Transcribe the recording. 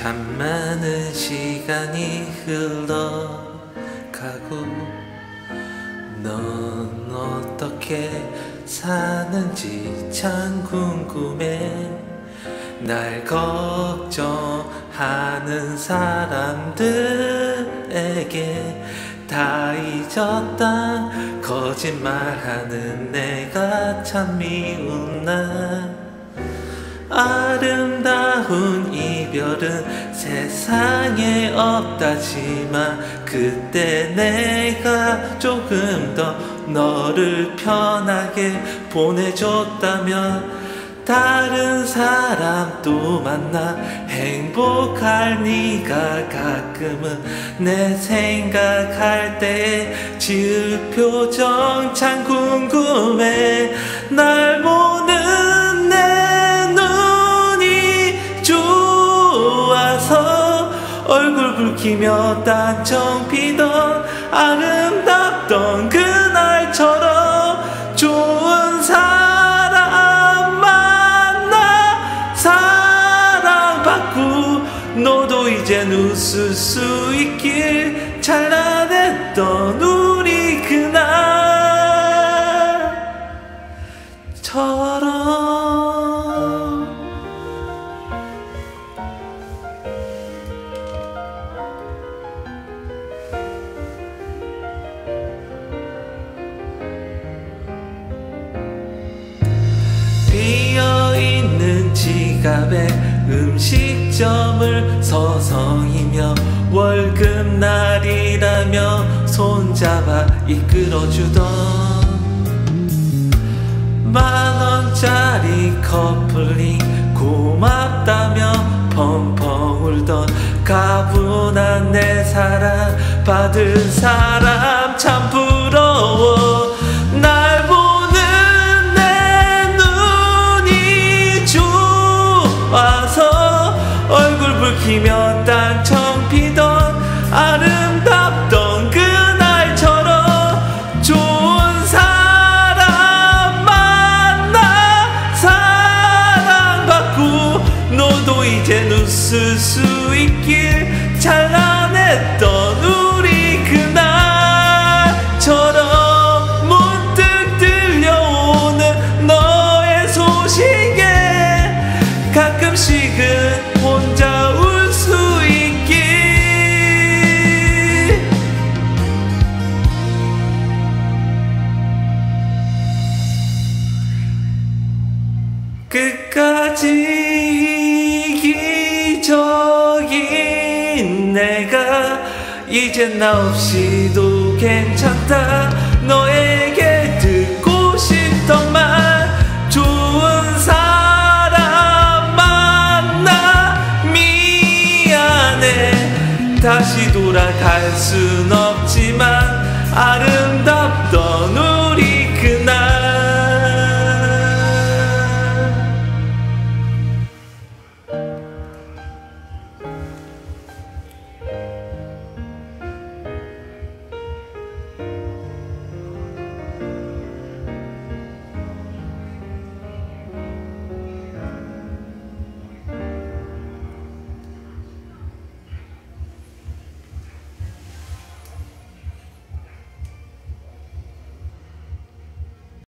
참 많은 시간이 흘러가고 넌 어떻게 사는지 참 궁금해. 날 걱정하는 사람들에게 다 잊었다. 거짓말하는 내가 참 미운 나 아름다운 이별은 세상에 없다지만 그때 내가 조금 더 너를 편하게 보내줬다면 다른 사람 또 만나 행복할 네가 가끔은 내 생각할 때 지을 표정 참 궁금해. 날 얼굴 붉히며 딴청 피던 아름답던 그날처럼 좋은 사람 만나 사랑받고 너도 이젠 웃을 수 있길 찬란했던 우리 그날처럼 지갑에 음식점을 서성이며 월급날이라며 손잡아 이끌어주던 만원짜리 커플링 고맙다며 펑펑 울던 가분한 내 사랑 받은 사람 참 딴청 피던 아름답던 그날처럼 좋은 사람 만나 사랑받고 너도 이젠 웃을 수 있길 찬란 끝까지 이기적인 내가 이젠 나 없이도 괜찮다. 너에게 듣고 싶던 말 좋은 사람 만나 미안해. 다시 돌아갈 순 없지만 아름답던